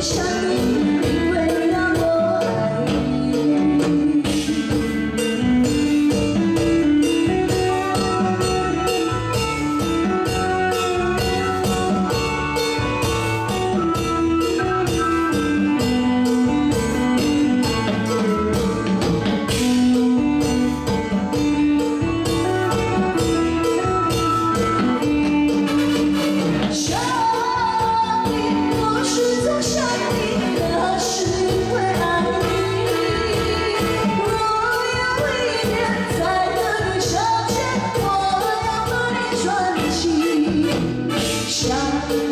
Sunshine. shine.